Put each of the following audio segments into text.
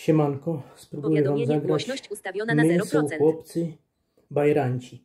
Siemanko, spróbuję wam zagrać ustawiona na My są 0%. chłopcy bajranci.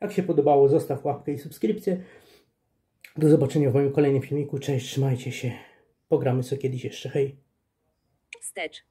Jak się podobało, zostaw łapkę i subskrypcję. Do zobaczenia w moim kolejnym filmiku. Cześć, trzymajcie się. Pogramy co kiedyś jeszcze. Hej. Wstecz.